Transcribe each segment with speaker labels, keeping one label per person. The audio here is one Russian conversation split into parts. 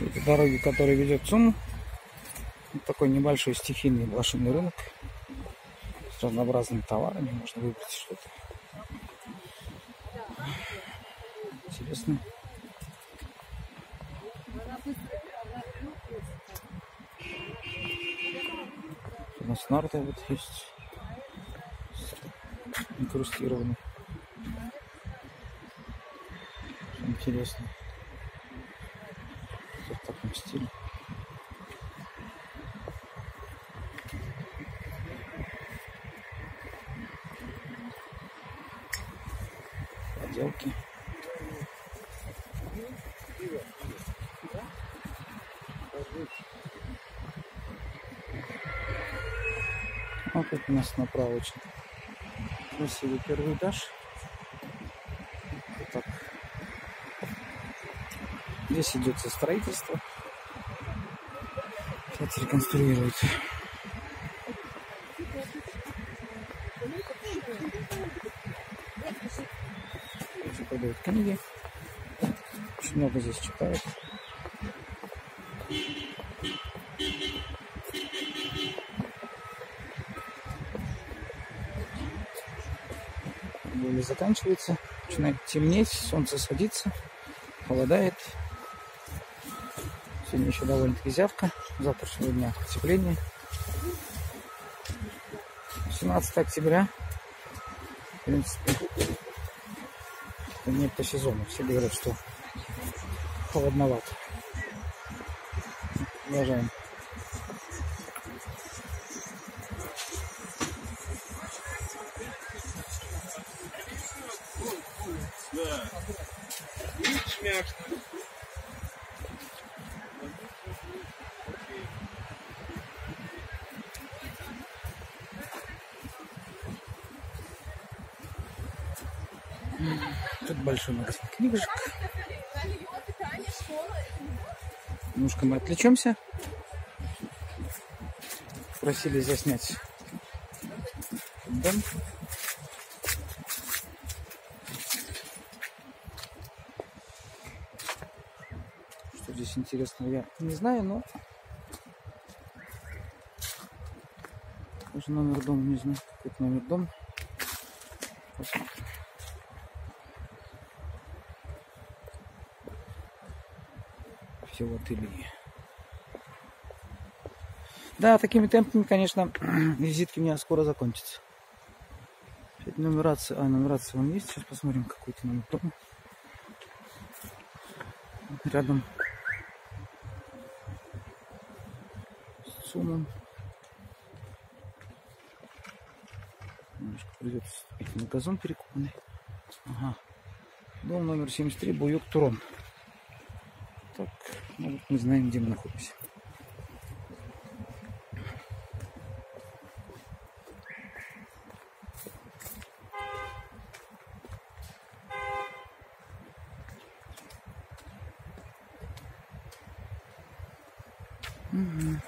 Speaker 1: Это дороги, которые ведет Цуму. Вот такой небольшой стихийный блошиный рынок с разнообразными товарами. Можно выбрать что-то интересное. У нас нарты вот есть инкрустированные. Интересно. Поделки. Вот тут у нас направо очень красивый первый этаж. Вот так. Здесь идет строительство. Сейчас реконструируют. Здесь продают книги. Очень много здесь читают. Июль заканчивается, начинает темнеть, солнце садится, холодает. Сегодня еще довольно-таки зябко. Завтрашнего дня потепление. 17 октября. В принципе, не по сезону. Все говорят, что холодновато. Продолжаем.
Speaker 2: Да. Видишь,
Speaker 1: Тут большой магазин книжек. Немножко мы отвлечемся. Просили заснять дом. Что здесь интересного, я не знаю, но... Даже номер дома не знаю. Какой номер дома. Филателии. Да, такими темпами, конечно, визитки у меня скоро закончатся. Нумерация. А, нумерация вон есть. Сейчас посмотрим, какой-то номер. Рядом с ЦУМом. Немножко придется на газон перекопанный. Ага. Дом номер 73, Буюк Турон. Так, ну, мы знаем, где мы находимся. Мгм.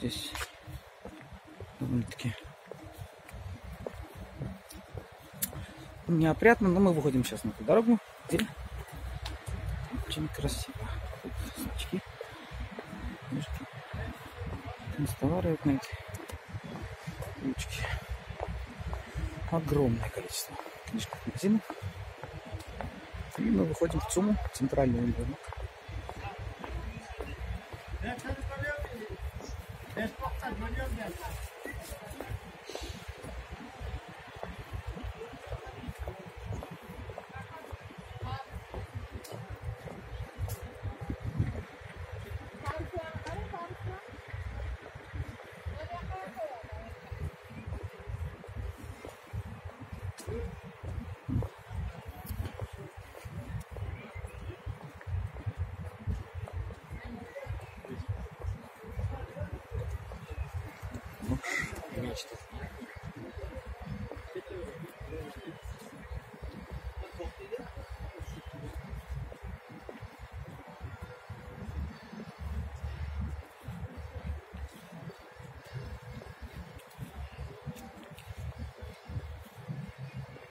Speaker 1: Здесь довольно-таки неопрятно, но мы выходим сейчас на эту дорогу, где очень красиво. Тут значки, книжки, разговаривают на эти ручки. Огромное количество книжек, магазинов. И мы выходим в ЦУМу, центральный рынок. Esporta çok da görüyorum.
Speaker 2: Нечто.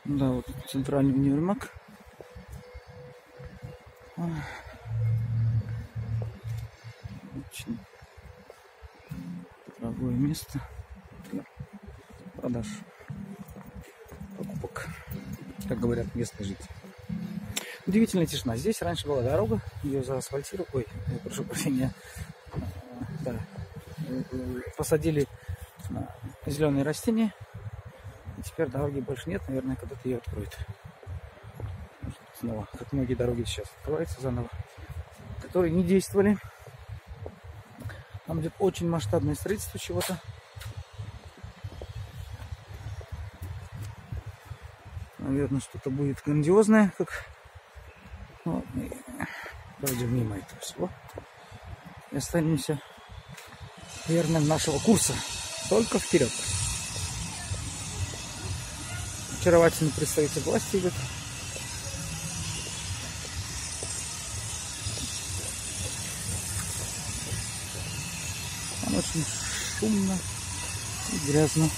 Speaker 1: Да, вот центральный универмаг. Очень как говорят местные жители. Удивительная тишина. Здесь раньше была дорога, ее заасфальтировали, ой, прошу прощения, да, посадили зеленые растения, и теперь дороги больше нет, наверное, когда-то ее откроют. Снова, как многие дороги сейчас открываются заново, которые не действовали. Там идет очень масштабное строительство чего-то. Наверное, что-то будет грандиозное, как ну, мимо этого всего. И останемся верным нашего курса. Только вперед. Очаровательный представитель власти идет. Там очень шумно и грязно.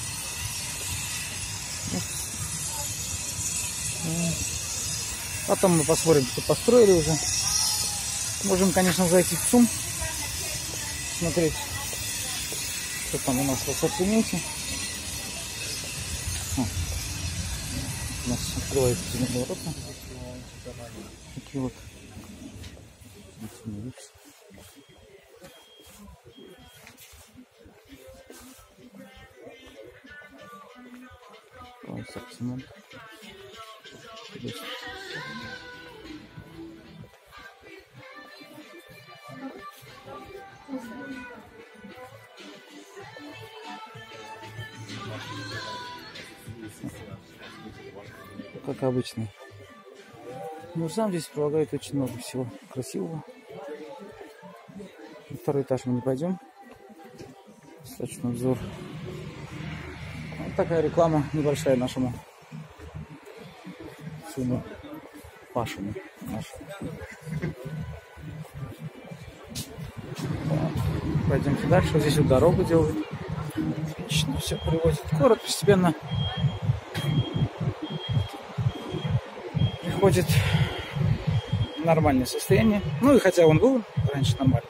Speaker 1: Потом мы посмотрим, что построили уже. Можем, конечно, зайти в ЦУМ, смотреть, что там у нас в ассортименте. У нас открывается ворота. Такие вот. Ассортимент. Как обычно. Но сам здесь предлагает очень много всего красивого. На второй этаж мы не пойдем. Достаточно обзор. Вот такая реклама небольшая нашему сыну Пашину. Нашему. Пойдемте дальше. Здесь вот дорогу делают. Отлично все приводит. Город постепенно приходит в нормальное состояние. Ну и хотя он был раньше нормальный.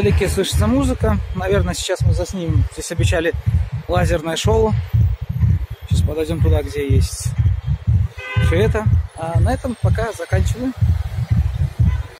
Speaker 1: Вдалеке слышится музыка. Наверное, сейчас мы заснимем. Здесь обещали лазерное шоу. Сейчас подойдем туда, где есть все это. А на этом пока заканчиваю.